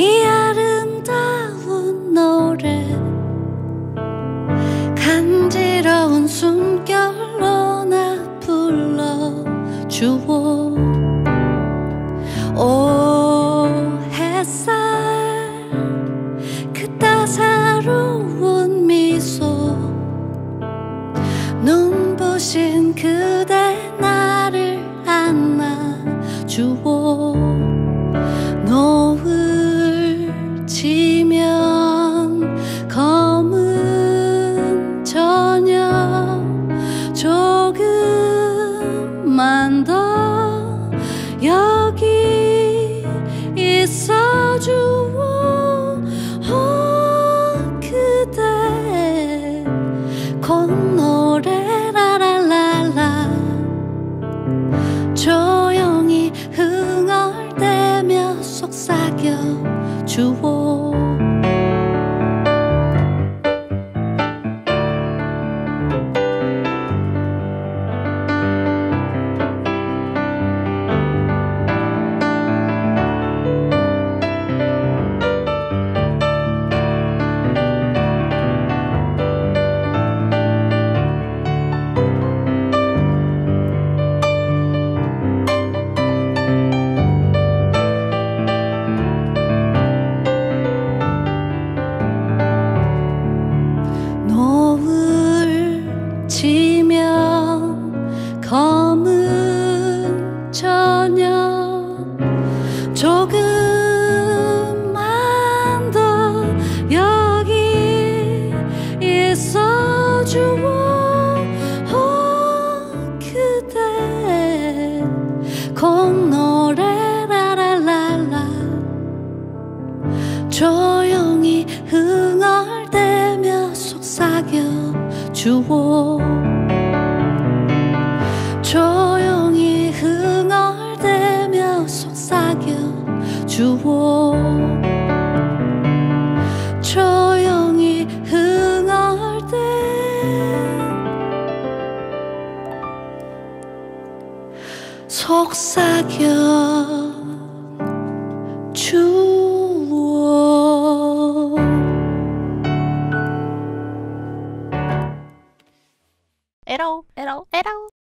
이 아름다운 노래 간지러운 숨결로 나 불러주어. 여기 있어주오 오, 그대 콧노래 라라라라. 조용히 흥얼대며 속삭여 주오 조금만 더 여기 있어주오 오, 그대 콧노래 라라라라. 조용히 흥얼대며 속삭여 주오 주오 조용히 흥얼대 속삭여 주오 에러 에러 에러